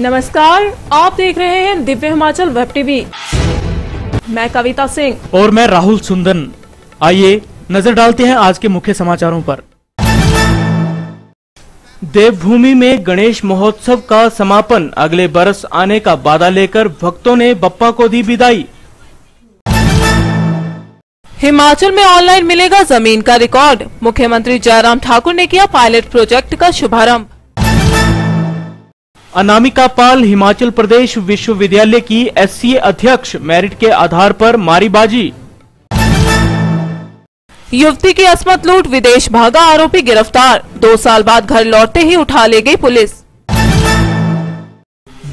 नमस्कार आप देख रहे हैं दिव्य हिमाचल वेब टीवी। मैं कविता सिंह। और मैं राहुल सुंदन। आइए नज़र डालते हैं आज के मुख्य समाचारों पर। देवभूमि में गणेश महोत्सव का समापन। अगले बरस आने का वादा लेकर भक्तों ने बप्पा को दी विदाई। हिमाचल में ऑनलाइन मिलेगा ज़मीन का रिकॉर्ड। मुख्यमंत्री जयराम ठाकुर ने किया पायलट प्रोजेक्ट का शुभारंभ। अनामिका पाल हिमाचल प्रदेश विश्वविद्यालय की एससीए अध्यक्ष मेरिट के आधार पर मारीबाजी। युवती की असमत लूट विदेश भागा आरोपी गिरफ़्तार। दो साल बाद घर लौटते ही उठा ले गई पुलिस।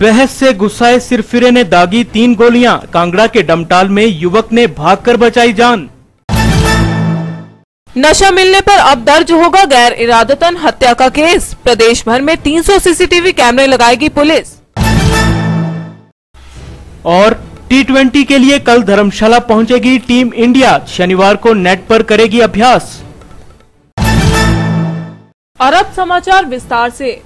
बहस से गुस्साए सिरफिरे ने दागी तीन गोलियाँ। कांगड़ा के डमटाल में युवक ने भागकर बचाई जान। नशा मिलने पर अब दर्ज होगा गैर इरादतन हत्या का केस। प्रदेश भर में 300 सीसीटीवी कैमरे लगाएगी पुलिस। और टी के लिए कल धर्मशाला पहुंचेगी टीम इंडिया। शनिवार को नेट पर करेगी अभ्यास। अरब समाचार विस्तार से।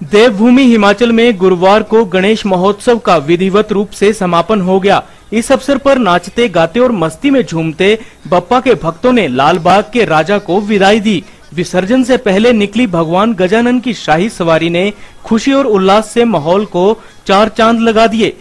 देवभूमि हिमाचल में गुरुवार को गणेश महोत्सव का विधिवत रूप से समापन हो गया। इस अवसर पर नाचते, गाते और मस्ती में झूमते बप्पा के भक्तों ने लाल बाग के राजा को विदाई दी। विसर्जन से पहले निकली भगवान गजानन की शाही सवारी ने खुशी और उल्लास से माहौल को चार चाँद लगा दिए।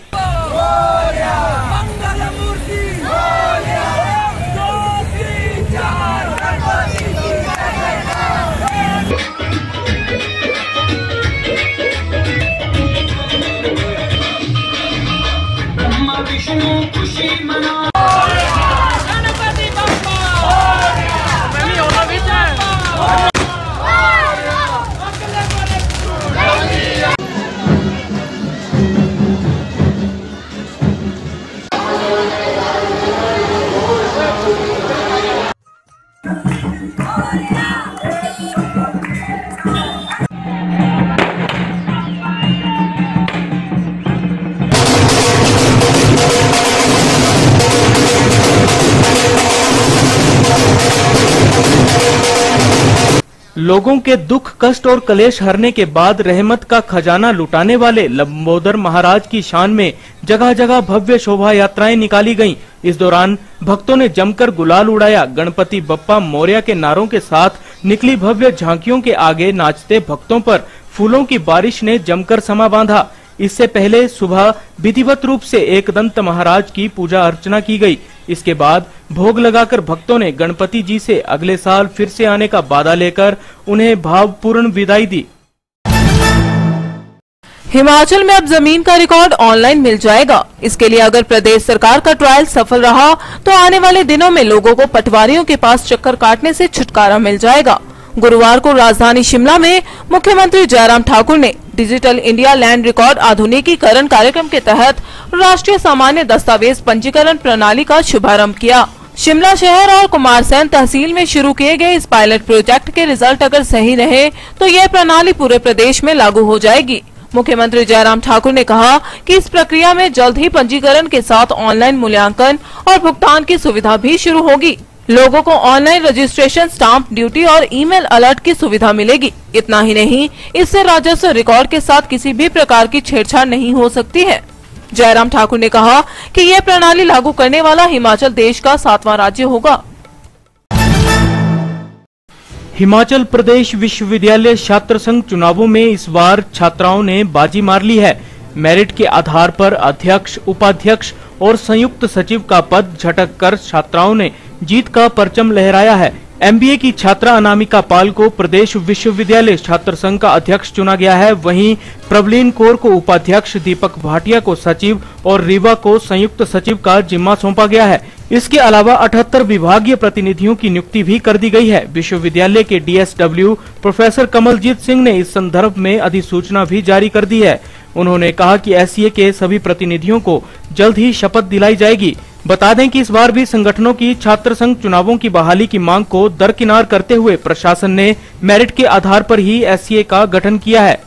लोगों के दुख, कष्ट और कलेश हरने के बाद रहमत का खजाना लुटाने वाले लंबोदर महाराज की शान में जगह जगह भव्य शोभा यात्राएँ निकाली गईं। इस दौरान भक्तों ने जमकर गुलाल उड़ाया। गणपति बप्पा मौर्य के नारों के साथ निकली भव्य झांकियों के आगे नाचते भक्तों पर फूलों की बारिश ने जमकर समा बांधा। इससे पहले सुबह विधिवत रूप से एकदंत महाराज की पूजा अर्चना की गई। इसके बाद भोग लगाकर भक्तों ने गणपति जी से अगले साल फिर से आने का वादा लेकर उन्हें भावपूर्ण विदाई दी। हिमाचल में अब ज़मीन का रिकॉर्ड ऑनलाइन मिल जाएगा। इसके लिए अगर प्रदेश सरकार का ट्रायल सफल रहा तो आने वाले दिनों में लोगों को पटवारियों के पास चक्कर काटने से छुटकारा मिल जाएगा। गुरुवार को राजधानी शिमला में मुख्यमंत्री जयराम ठाकुर ने डिजिटल इंडिया लैंड रिकॉर्ड आधुनिकीकरण कार्यक्रम के तहत राष्ट्रीय सामान्य दस्तावेज़ पंजीकरण प्रणाली का शुभारंभ किया। शिमला शहर और कुमारसैन तहसील में शुरू किए गए इस पायलट प्रोजेक्ट के रिज़ल्ट अगर सही रहे तो यह प्रणाली पूरे प्रदेश में लागू हो जाएगी। मुख्यमंत्री जयराम ठाकुर ने कहा कि इस प्रक्रिया में जल्द ही पंजीकरण के साथ ऑनलाइन मूल्यांकन और भुगतान की सुविधा भी शुरू होगी। लोगों को ऑनलाइन रजिस्ट्रेशन स्टाम्प, ड्यूटी और ईमेल अलर्ट की सुविधा मिलेगी। इतना ही नहीं, इससे राजस्व रिकॉर्ड के साथ किसी भी प्रकार की छेड़छाड़ नहीं हो सकती है। जयराम ठाकुर ने कहा कि यह प्रणाली लागू करने वाला हिमाचल देश का सातवां राज्य होगा। हिमाचल प्रदेश विश्वविद्यालय छात्र संघ चुनावों में इस बार छात्राओं ने बाजी मार ली है। मेरिट के आधार पर अध्यक्ष, उपाध्यक्ष और संयुक्त सचिव का पद झटक कर छात्राओं ने जीत का परचम लहराया है। एमबीए की छात्रा अनामिका पाल को प्रदेश विश्वविद्यालय छात्र संघ का अध्यक्ष चुना गया है। वहीं प्रबलीन कौर को उपाध्यक्ष, दीपक भाटिया को सचिव और रीवा को संयुक्त सचिव का जिम्मा सौंपा गया है। इसके अलावा 78 विभागीय प्रतिनिधियों की नियुक्ति भी कर दी गई है। विश्वविद्यालय के डीएसडब्ल्यू प्रोफेसर कमलजीत सिंह ने इस संदर्भ में अधिसूचना भी जारी कर दी है। उन्होंने कहा कि एससीए के सभी प्रतिनिधियों को जल्द ही शपथ दिलाई जाएगी। बता दें कि इस बार भी संगठनों की छात्र संघ चुनावों की बहाली की मांग को दरकिनार करते हुए प्रशासन ने मेरिट के आधार पर ही एससीए का गठन किया है।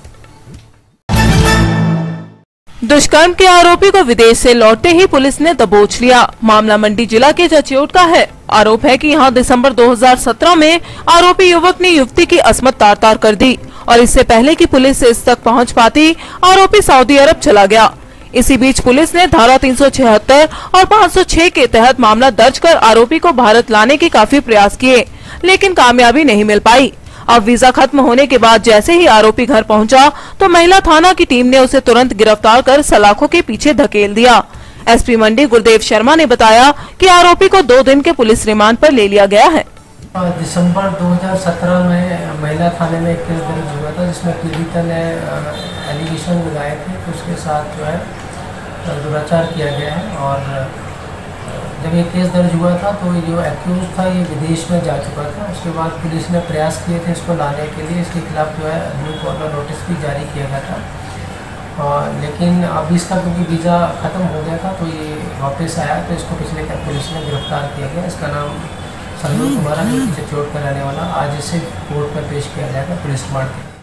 दुष्कर्म के आरोपी को विदेश से लौटते ही पुलिस ने दबोच लिया। मामला मंडी जिला के जचियोट का है। आरोप है कि यहाँ दिसंबर 2017 में आरोपी युवक ने युवती की असमत तार तार कर दी और इससे पहले कि पुलिस इस तक पहुँच पाती, आरोपी सऊदी अरब चला गया। इसी बीच पुलिस ने धारा 376 और 506 के तहत मामला दर्ज कर आरोपी को भारत लाने के काफ़ी प्रयास किए, लेकिन कामयाबी नहीं मिल पाई। अब वीज़ा खत्म होने के बाद जैसे ही आरोपी घर पहुँचा तो महिला थाना की टीम ने उसे तुरंत गिरफ़्तार कर सलाखों के पीछे धकेल दिया। एसपी मंडी गुरदेव शर्मा ने बताया कि आरोपी को दो दिन के पुलिस रिमांड पर ले लिया गया है। दिसंबर 2017 में महिला थाने में एक केस दर्ज हुआ था, जिसमें पीड़िता ने एलिगेशन लगाए थे उसके साथ जो है दुराचार किया गया है और जब ये केस दर्ज हुआ था तो जो एक्यूज था, ये विदेश में जा चुका था। उसके बाद पुलिस ने प्रयास किए थे इसको लाने के लिए। इसके खिलाफ जो है न्यू कॉर्नर नोटिस भी जारी किया गया था। और, लेकिन अब इसका क्योंकि वीज़ा ख़त्म हो गया था तो ये वापस आया तो इसको पिछले पुलिस ने गिरफ़्तार किया गया। इसका नाम कुमार है चोट कर रहने वाला। आज इसे कोर्ट में पेश किया जाएगा, पुलिस के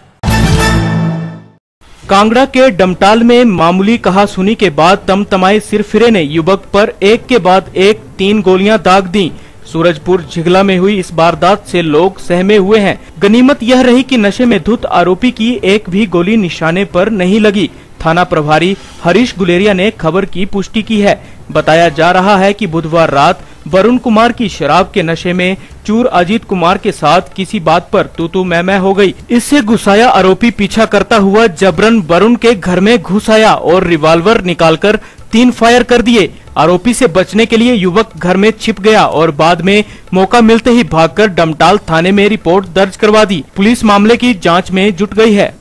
कांगड़ा के डमटाल में मामूली कहा सुनी के बाद तमतमाए सिरफिरे ने युवक पर एक के बाद एक तीन गोलियाँ दाग दी। सूरजपुर झिगला में हुई इस वारदात से लोग सहमे हुए हैं। गनीमत यह रही कि नशे में धुत आरोपी की एक भी गोली निशाने पर नहीं लगी। थाना प्रभारी हरीश गुलेरिया ने खबर की पुष्टि की है। बताया जा रहा है कि बुधवार रात वरुण कुमार की शराब के नशे में चूर अजीत कुमार के साथ किसी बात पर तू मैं मैं हो गई। इससे गुस्साया आरोपी पीछा करता हुआ जबरन वरुण के घर में घुस आया और रिवाल्वर निकालकर तीन फायर कर दिए। आरोपी से बचने के लिए युवक घर में छिप गया और बाद में मौका मिलते ही भागकर डमटाल थाने में रिपोर्ट दर्ज करवा दी। पुलिस मामले की जाँच में जुट गई है।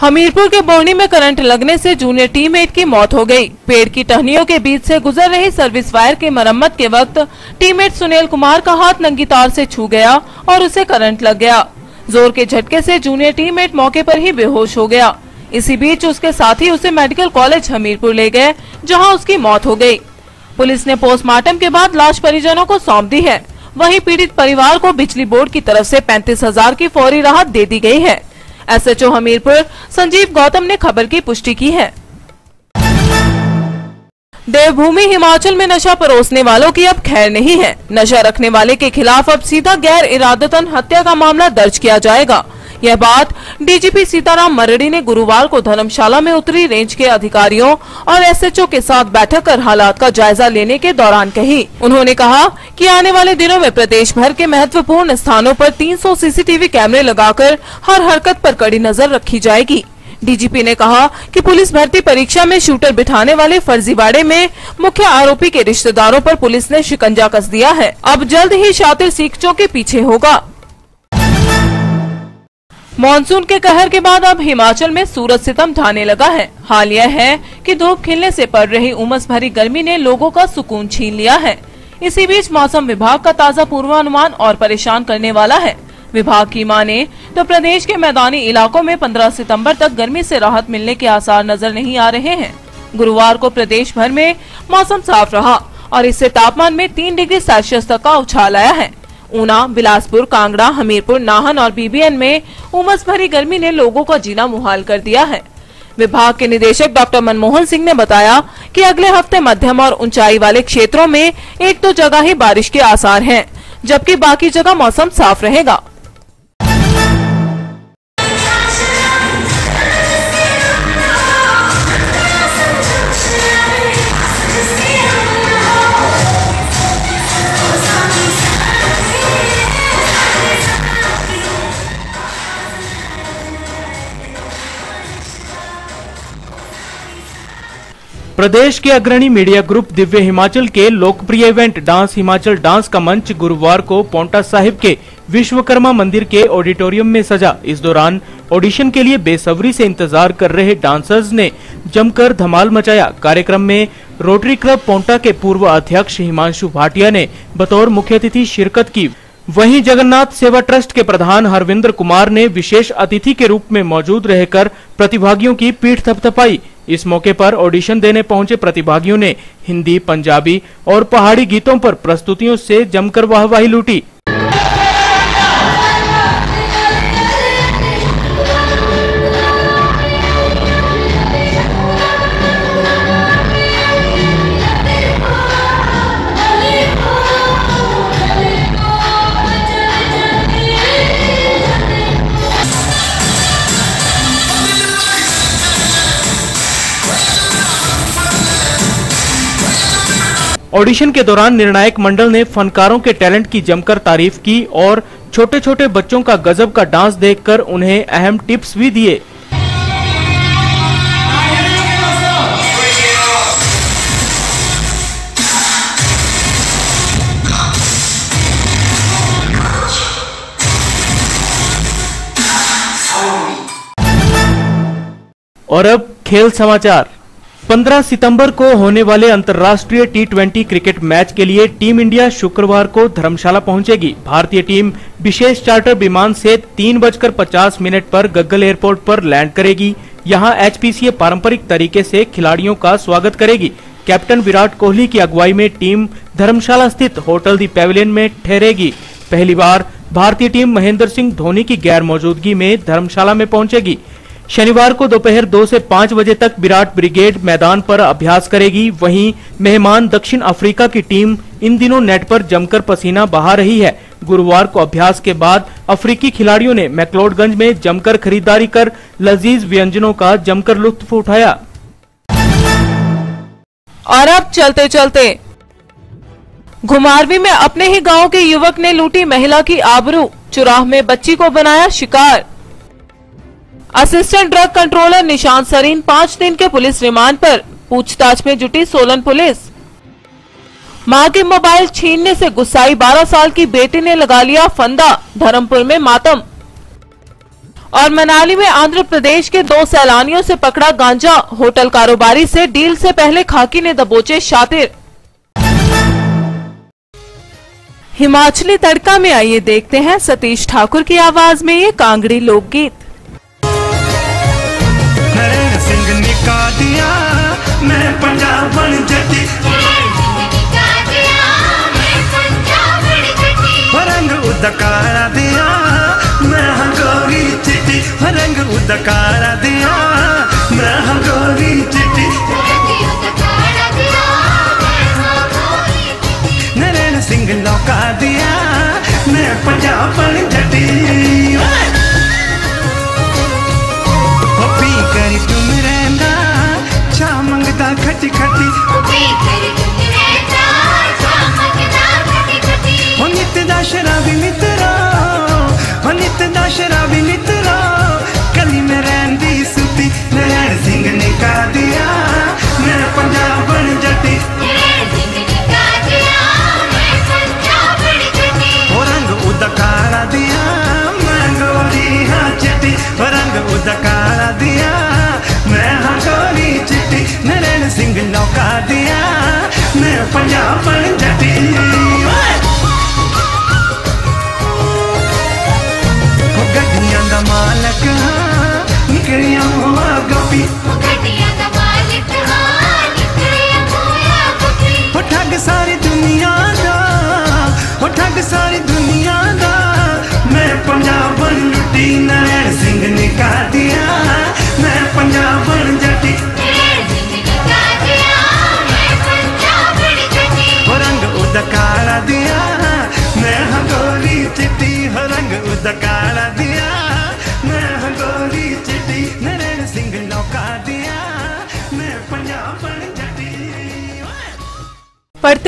हमीरपुर के बोहनी में करंट लगने से जूनियर टीममेट की मौत हो गई। पेड़ की टहनियों के बीच से गुजर रही सर्विस वायर की मरम्मत के वक्त टीममेट सुनील कुमार का हाथ नंगी तार से छू गया और उसे करंट लग गया। ज़ोर के झटके से जूनियर टीममेट मौके पर ही बेहोश हो गया। इसी बीच उसके साथी उसे मेडिकल कॉलेज हमीरपुर ले गए, जहाँ उसकी मौत हो गई पुलिस ने पोस्टमार्टम के बाद लाश परिजनों को सौंप दी है। वहीं पीड़ित परिवार को बिजली बोर्ड की तरफ़ से पैंतीस हज़ार की फौरी राहत दे दी गई है। एसएचओ हमीरपुर। संजीव गौतम ने खबर की पुष्टि की है। देवभूमि हिमाचल में नशा परोसने वालों की अब खैर नहीं है। नशा रखने वाले के खिलाफ अब सीधा गैर इरादतन हत्या का मामला दर्ज किया जाएगा। यह बात डीजीपी सीताराम मरड़ी ने गुरुवार को धर्मशाला में उत्तरी रेंज के अधिकारियों और एसएचओ के साथ बैठक कर हालात का जायजा लेने के दौरान कही। उन्होंने कहा कि आने वाले दिनों में प्रदेश भर के महत्वपूर्ण स्थानों पर 300 सीसीटीवी कैमरे लगाकर हर हरकत पर कड़ी नज़र रखी जाएगी। डीजीपी ने कहा कि पुलिस भर्ती परीक्षा में शूटर बिठाने वाले फर्जीवाड़े में मुख्य आरोपी के रिश्तेदारों पर पुलिस ने शिकंजा कस दिया है। अब जल्द ही शातिर सीखचों के पीछे होगा। मानसून के कहर के बाद अब हिमाचल में सूरज सितम ढाने लगा है। हाल यह है कि धूप खिलने से पड़ रही उमस भरी गर्मी ने लोगों का सुकून छीन लिया है। इसी बीच मौसम विभाग का ताज़ा पूर्वानुमान और परेशान करने वाला है। विभाग की माने तो प्रदेश के मैदानी इलाकों में 15 सितंबर तक गर्मी से राहत मिलने के आसार नज़र नहीं आ रहे हैं। गुरुवार को प्रदेश भर में मौसम साफ़ रहा और इससे तापमान में तीन डिग्री सेल्सियस तक का उछाल आया है। ऊना बिलासपुर कांगड़ा हमीरपुर नाहन और बीबीएन में उमस भरी गर्मी ने लोगों का जीना मुहाल कर दिया है। विभाग के निदेशक डॉक्टर मनमोहन सिंह ने बताया कि अगले हफ़्ते मध्यम और ऊंचाई वाले क्षेत्रों में एक दो तो जगह ही बारिश के आसार हैं, जबकि बाकी जगह मौसम साफ़ रहेगा। प्रदेश के अग्रणी मीडिया ग्रुप दिव्य हिमाचल के लोकप्रिय इवेंट डांस हिमाचल डांस का मंच गुरुवार को पोंटा साहिब के विश्वकर्मा मंदिर के ऑडिटोरियम में सजा। इस दौरान ऑडिशन के लिए बेसब्री से इंतज़ार कर रहे डांसर्स ने जमकर धमाल मचाया। कार्यक्रम में रोटरी क्लब पोंटा के पूर्व अध्यक्ष हिमांशु भाटिया ने बतौर मुख्य अतिथि शिरकत की। वहीं जगन्नाथ सेवा ट्रस्ट के प्रधान हरविंदर कुमार ने विशेष अतिथि के रूप में मौजूद रहकर प्रतिभागियों की पीठ थपथपाई। इस मौके पर ऑडिशन देने पहुँचे प्रतिभागियों ने हिंदी, पंजाबी और पहाड़ी गीतों पर प्रस्तुतियों से जमकर वाहवाही लूटी। ऑडिशन के दौरान निर्णायक मंडल ने फनकारों के टैलेंट की जमकर तारीफ़ की और छोटे छोटे बच्चों का गजब का डांस देखकर उन्हें अहम टिप्स भी दिए। और अब खेल समाचार। 15 सितंबर को होने वाले अंतर्राष्ट्रीय टी क्रिकेट मैच के लिए टीम इंडिया शुक्रवार को धर्मशाला पहुंचेगी। भारतीय टीम विशेष चार्टर विमान से तीन बजकर पचास मिनट पर गग्गल एयरपोर्ट पर लैंड करेगी। यहाँ एचपीसीए पारंपरिक तरीके से खिलाड़ियों का स्वागत करेगी। कैप्टन विराट कोहली की अगुवाई में टीम धर्मशाला स्थित होटल दी पेविलियन में ठहरेगी। पहली बार भारतीय टीम महेंद्र सिंह धोनी की गैर मौजूदगी में धर्मशाला में पहुंचेगी। शनिवार को दोपहर दो से पाँच बजे तक विराट ब्रिगेड मैदान पर अभ्यास करेगी। वहीं मेहमान दक्षिण अफ्रीका की टीम इन दिनों नेट पर जमकर पसीना बहा रही है। गुरुवार को अभ्यास के बाद अफ्रीकी खिलाड़ियों ने मैक्लोडगंज में जमकर खरीदारी कर लजीज व्यंजनों का जमकर लुत्फ उठाया। और अब चलते चलते। घुमारवी में अपने ही गाँव के युवक ने लूटी महिला की आबरू। चुराह में बच्ची को बनाया शिकार। Assistant drug controller Nishant Sareen पाँच दिन के पुलिस रिमांड पर पूछताछ में जुटी सोलन पुलिस। माँ के मोबाइल छीनने से गुस्साई 12 साल की बेटी ने लगा लिया फंदा, धर्मपुर में मातम। और मनाली में आंध्र प्रदेश के दो सैलानियों से पकड़ा गांजा, होटल कारोबारी से डील से पहले खाकी ने दबोचे शातिर। हिमाचली तड़का में आइए देखते हैं सतीश ठाकुर की आवाज़ में ये कांगड़ी लोकगीत। उदकारा दिया, मैं हाँ गोरी चिट्टी रंग उदकारा दिया, मैं हाँ गोरी चिट्टी नरेन सिंह लौका दिया, मैं पंजाब बन जटी करी तुम रहना चा मंगता खटी खटी। करी मौका दे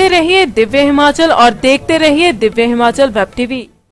पढ़ते रहिए दिव्य हिमाचल और देखते रहिए दिव्य हिमाचल वेब टीवी।